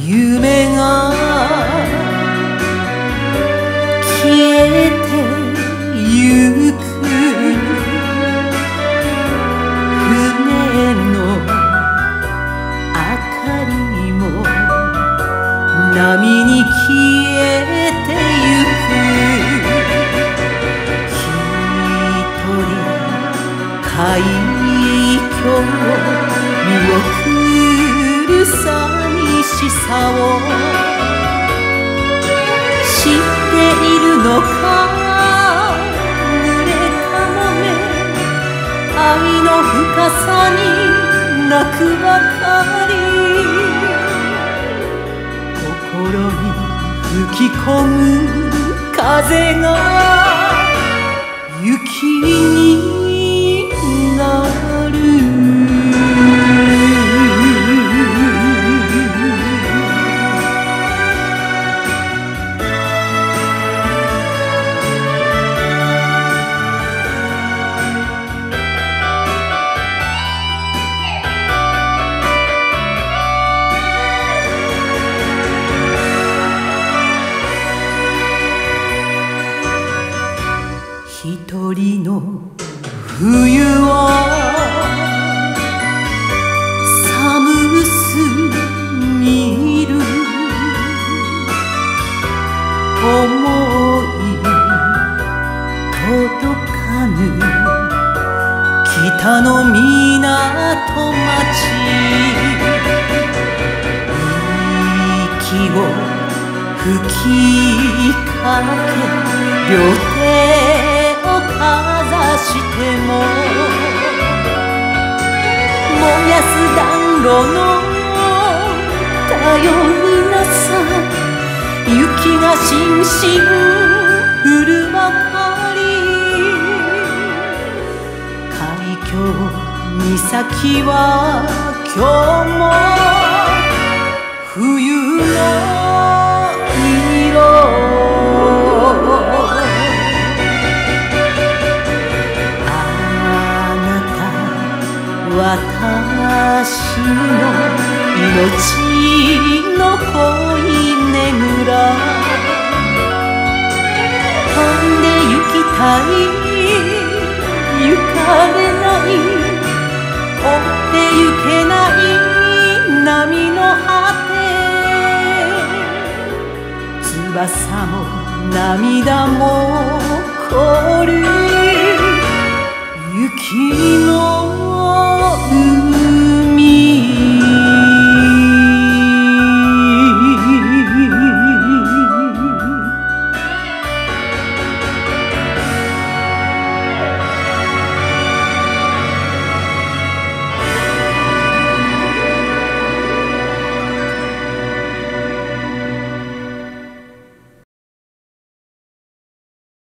夢が消えてゆく船の明かりも波に消えてゆく一人海峡を見送る。さを知っているのか濡れかもめ愛の深さに泣くばかり心に吹き込む風が雪に思い届かぬ北の港町。息を吹きかけ両手をかざしても燃やす暖炉の頼りなさがしんしん降るばかり海峡岬は今日も冬の色あなた私の命の恋たい。行かれない。追ってゆけない。波の果て。翼も涙も凍る。